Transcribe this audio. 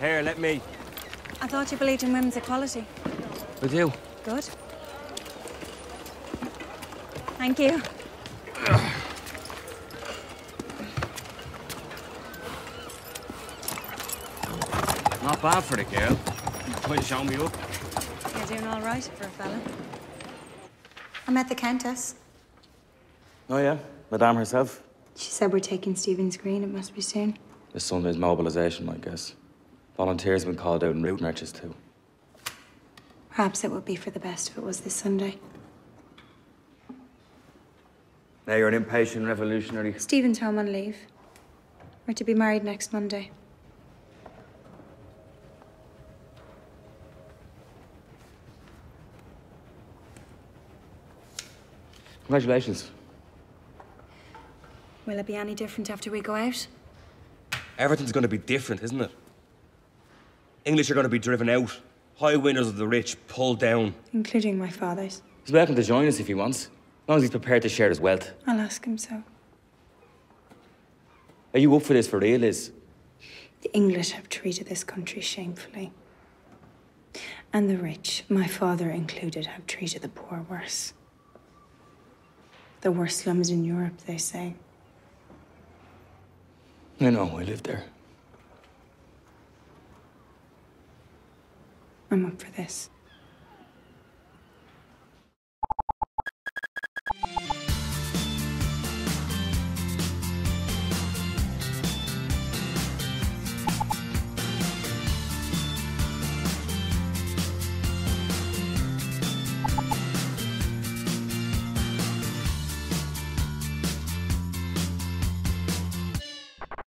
Here, let me. I thought you believed in women's equality. I do. Good. Thank you. Not bad for the girl. Quite show me up. You're doing all right for a fella. I met the Countess. Oh, yeah? Madame herself? She said we're taking Stephen's Green. It must be soon. This Sunday's mobilisation, I guess. Volunteers have been called out in route marches, too. Perhaps it would be for the best if it was this Sunday. Now you're an impatient revolutionary. Stephen's home on leave. We're to be married next Monday. Congratulations. Will it be any different after we go out? Everything's going to be different, isn't it? English are going to be driven out. High winners of the rich pulled down. Including my father's. He's welcome to join us if he wants, as long as he's prepared to share his wealth. I'll ask him so. Are you up for this for real, Liz? The English have treated this country shamefully. And the rich, my father included, have treated the poor worse. The worst slums in Europe, they say. I know, I lived there. I'm up for this.